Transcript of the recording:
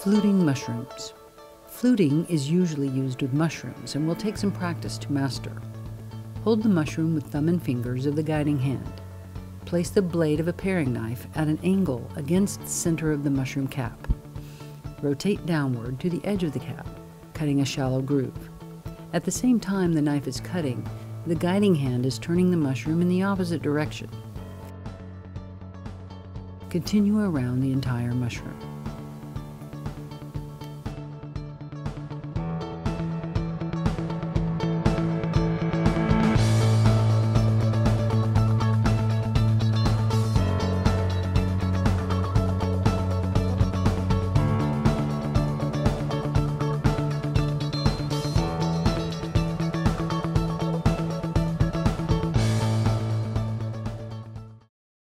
Fluting mushrooms. Fluting is usually used with mushrooms and will take some practice to master. Hold the mushroom with thumb and fingers of the guiding hand. Place the blade of a paring knife at an angle against the center of the mushroom cap. Rotate downward to the edge of the cap, cutting a shallow groove. At the same time the knife is cutting, the guiding hand is turning the mushroom in the opposite direction. Continue around the entire mushroom.